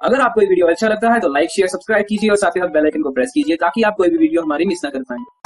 अगर आपको ये वीडियो अच्छा लगता है तो लाइक, शेयर, सब्सक्राइब कीजिए और साथ ही साथ बेल आइकन को प्रेस कीजिए ताकि आप कोई भी वीडियो हमारी मिस ना कर पाएँगे